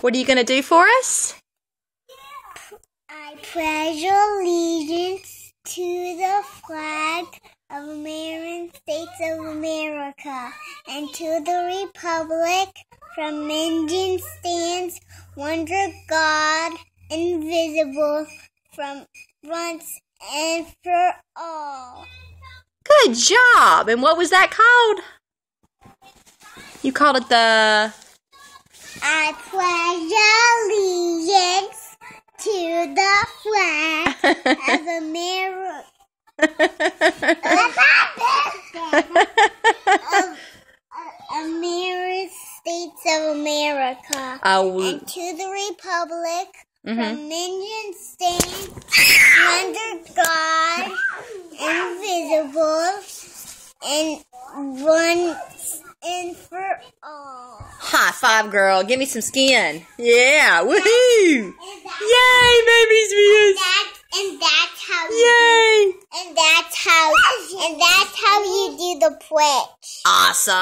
What are you going to do for us? I pledge allegiance to the flag of the United States of America and to the republic from Indian stands one God, invisible, from once and for all. Good job. And what was that called? You called it the. I pledge allegiance to the flag of America. of uh, America, States of America, Oh, and to the republic mhm. from Indian stand under God, invisible, and once and for all. High five, girl. Give me some skin. Yeah. Woohoo. Yay, baby Smith. And that's how you Yay. and that's how and that's how you do the pledge. Awesome.